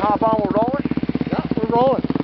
hop on, we're rolling? Yeah, we're rolling.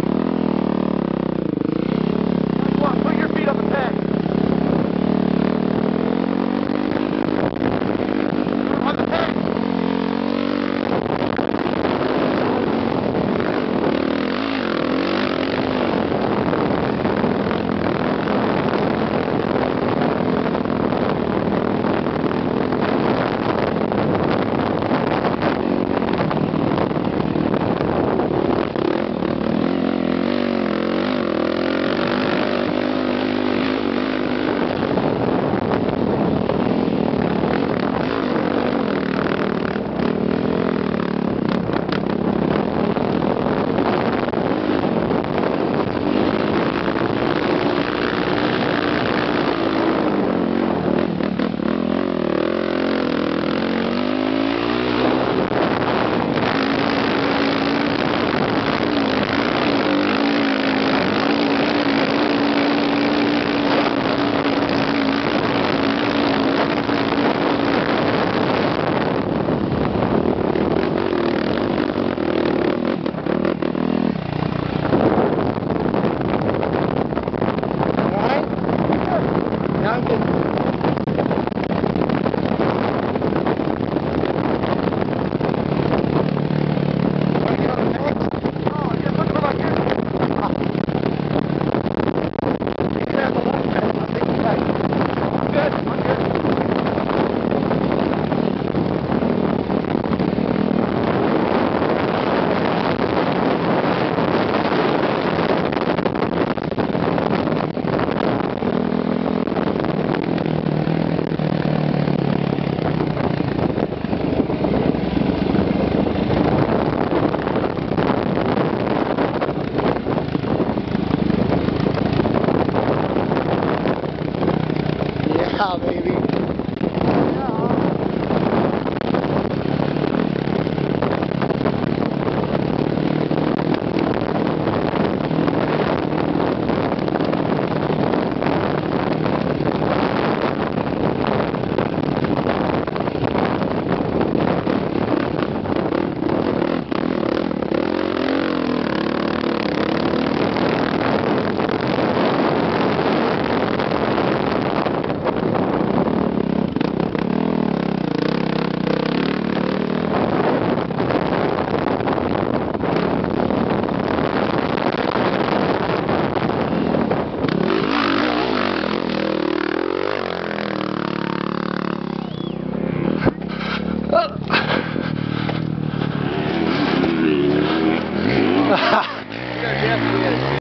Yeah, baby.